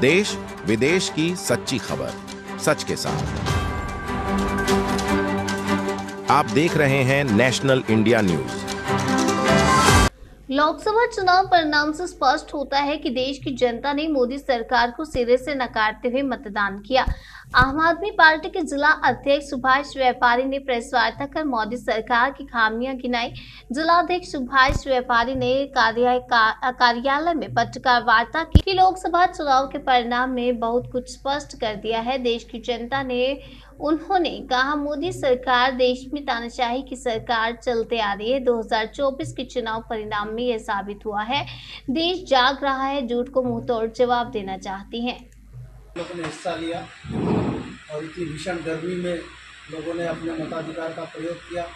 देश विदेश की सच्ची खबर, सच के साथ। आप देख रहे हैं नेशनल इंडिया न्यूज़। लोकसभा चुनाव परिणाम से स्पष्ट होता है कि देश की जनता ने मोदी सरकार को सिरे से नकारते हुए मतदान किया। आम आदमी पार्टी के जिला अध्यक्ष सुभाष व्यापारी ने प्रेस वार्ता कर मोदी सरकार की खामियाँ गिनाई। जिलाध्यक्ष सुभाष व्यापारी ने कार्यालय में पत्रकार वार्ता की। कि लोकसभा चुनाव के परिणाम में बहुत कुछ स्पष्ट कर दिया है। देश की जनता ने, उन्होंने कहा, मोदी सरकार देश में तानाशाही की सरकार चलते आ रही है। 2024 के चुनाव परिणाम में यह साबित हुआ है। देश जाग रहा है, झूठ को मुँह तोड़ जवाब देना चाहती हैं। लोगों ने हिस्सा लिया और इतनी भीषण गर्मी में लोगों ने अपने मताधिकार का प्रयोग किया।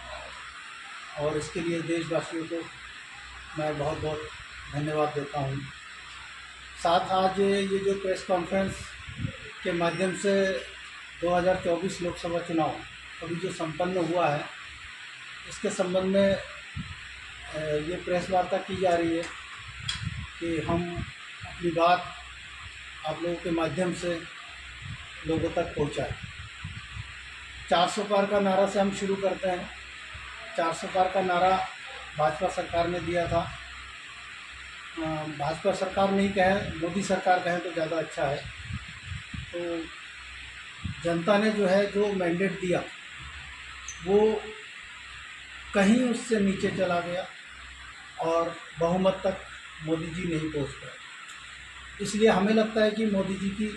और इसके लिए देशवासियों को मैं बहुत बहुत धन्यवाद देता हूँ। साथ आज ये जो प्रेस कॉन्फ्रेंस के माध्यम से 2024 लोकसभा चुनाव अभी जो संपन्न हुआ है, इसके संबंध में ये प्रेस वार्ता की जा रही है कि हम अपनी बात आप लोगों के माध्यम से लोगों तक पहुँचाए 400 पार का नारा से हम शुरू करते हैं। 400 पार का नारा भाजपा सरकार ने दिया था। भाजपा सरकार नहीं कहे, मोदी सरकार कहें तो ज़्यादा अच्छा है। तो जनता ने जो है, जो मैंडेट दिया, वो कहीं उससे नीचे चला गया और बहुमत तक मोदी जी नहीं पहुँच पाए। इसलिए हमें लगता है कि मोदी जी की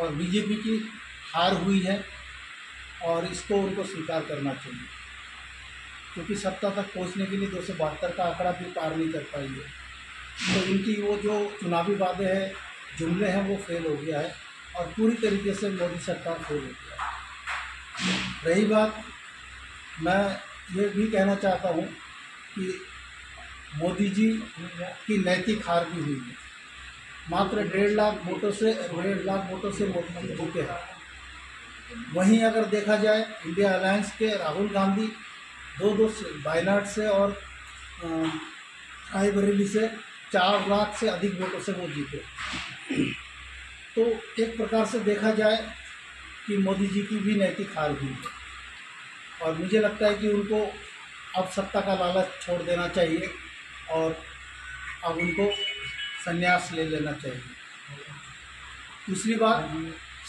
और बीजेपी की हार हुई है और इसको उनको स्वीकार करना चाहिए, क्योंकि सत्ता तक पहुँचने के लिए दो सौ बहत्तर का आंकड़ा भी पार नहीं कर पाई है। तो इनकी वो जो चुनावी वादे हैं, जुमले हैं, वो फेल हो गया है और पूरी तरीके से मोदी सरकार फेल हो गया है। रही बात, मैं ये भी कहना चाहता हूँ कि मोदी जी की नैतिक हार भी हुई है। मात्र डेढ़ लाख वोटों से, डेढ़ लाख वोटों से जीते हैं। वहीं अगर देखा जाए, इंडिया अलायंस के राहुल गांधी, दो दो वायनाड से और रायबरेली से चार लाख से अधिक वोटों से वो जीते। तो एक प्रकार से देखा जाए कि मोदी जी की भी नैतिक हार हुई है। और मुझे लगता है कि उनको अब सत्ता का लालच छोड़ देना चाहिए और अब उनको संन्यास ले लेना चाहिए। दूसरी बात,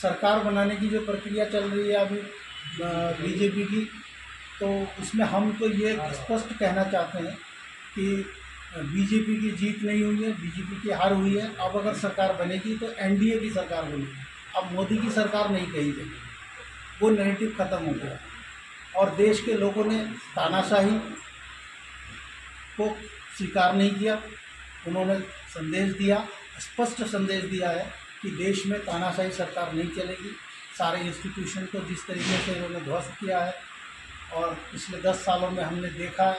सरकार बनाने की जो प्रक्रिया चल रही है अभी बीजेपी की तो उसमें हम तो ये स्पष्ट कहना चाहते हैं कि बीजेपी की जीत नहीं हुई है बीजेपी की हार हुई है। अब अगर सरकार बनेगी तो एनडीए की सरकार बनेगी। अब मोदी की सरकार नहीं कही गई। वो नेगेटिव ख़त्म हो गया। और देश के लोगों ने तानाशाही को स्वीकार नहीं किया। उन्होंने संदेश दिया, स्पष्ट संदेश दिया है कि देश में तानाशाही सरकार नहीं चलेगी। सारे इंस्टीट्यूशन को जिस तरीके से उन्होंने ध्वस्त किया है और पिछले दस सालों में हमने देखा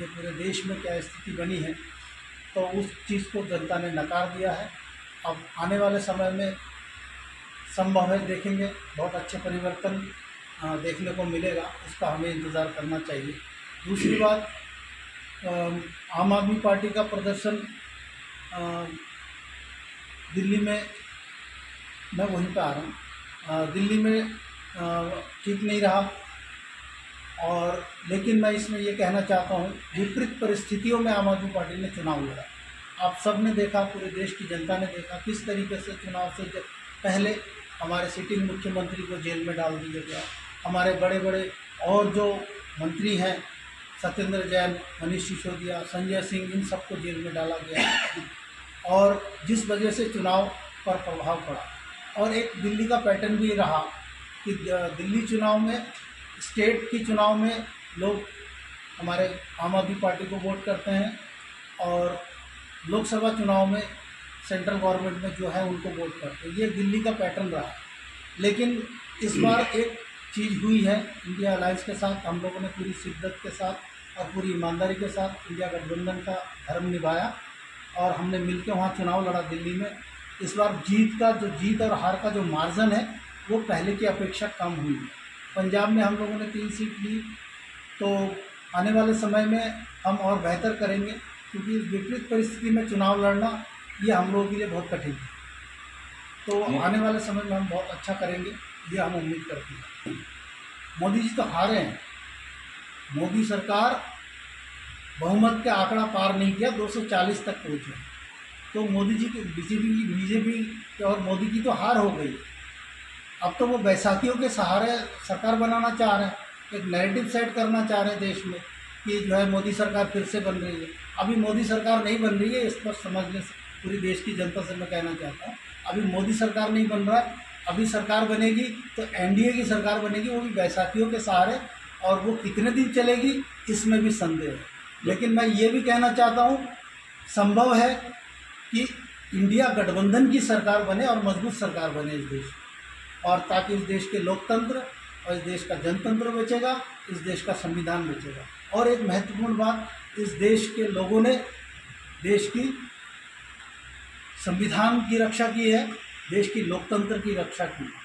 ये पूरे देश में क्या स्थिति बनी है तो उस चीज़ को जनता ने नकार दिया है। अब आने वाले समय में संभव है देखेंगे, बहुत अच्छे परिवर्तन देखने को मिलेगा, उसका हमें इंतज़ार करना चाहिए। दूसरी बात आम आदमी पार्टी का प्रदर्शन दिल्ली में मैं वहीं पर आ रहा हूँ। दिल्ली में ठीक नहीं रहा और लेकिन मैं इसमें ये कहना चाहता हूँ, विपरीत परिस्थितियों में आम आदमी पार्टी ने चुनाव लड़ा। आप सबने देखा, पूरे देश की जनता ने देखा, किस तरीके से चुनाव से पहले हमारे सिटिंग मुख्यमंत्री को जेल में डाल दिया गया, हमारे बड़े बड़े और जो मंत्री हैं, सत्येंद्र जैन, मनीष सिसोदिया, संजय सिंह, इन सबको जेल में डाला गया। और जिस वजह से चुनाव पर प्रभाव पड़ा। और एक दिल्ली का पैटर्न भी रहा कि दिल्ली चुनाव में स्टेट की चुनाव में लोग हमारे आम आदमी पार्टी को वोट करते हैं और लोकसभा चुनाव में सेंट्रल गवर्नमेंट में जो है उनको वोट करते हैं। ये दिल्ली का पैटर्न रहा। लेकिन इस बार एक चीज़ हुई है इंडिया अलायंस के साथ, हम लोगों ने पूरी शिद्दत के साथ और पूरी ईमानदारी के साथ इंडिया गठबंधन का धर्म निभाया। और हमने मिलकर वहाँ चुनाव लड़ा दिल्ली में। इस बार जीत का जो जीत और हार का जो मार्जन है वो पहले की अपेक्षा कम हुई। है पंजाब में हम लोगों ने तीन सीट ली तो आने वाले समय में हम और बेहतर करेंगे क्योंकि विपरीत परिस्थिति में चुनाव लड़ना ये हम लोगों के लिए बहुत कठिन है। तो आने वाले समय में हम बहुत अच्छा करेंगे ये हम उम्मीद करते हैं। मोदी जी तो हारे हैं। मोदी सरकार बहुमत का आंकड़ा पार नहीं किया 240 तक पहुँचे। तो मोदी जी की, बीजेपी की, बीजेपी और मोदी की तो हार हो गई। अब तो वो बैसाखियों के सहारे सरकार बनाना चाह रहे हैं, एक नैरेटिव सेट करना चाह रहे हैं देश में कि जो है मोदी सरकार फिर से बन रही है। अभी मोदी सरकार नहीं बन रही है, इस पर समझने से, पूरी देश की जनता से मैं कहना चाहता हूँ, अभी मोदी सरकार नहीं बन रहा, अभी सरकार बनेगी तो एनडीए की सरकार बनेगी, वो भी बैसाखियों के सहारे, और वो कितने दिन चलेगी, इसमें भी संदेह है। लेकिन मैं ये भी कहना चाहता हूँ, संभव है कि इंडिया गठबंधन की सरकार बने और मज़बूत सरकार बने इस देश और ताकि इस देश के लोकतंत्र और इस देश का जनतंत्र बचेगा, इस देश का संविधान बचेगा। और एक महत्वपूर्ण बात, इस देश के लोगों ने देश की संविधान की रक्षा की है, देश की लोकतंत्र की रक्षा की है।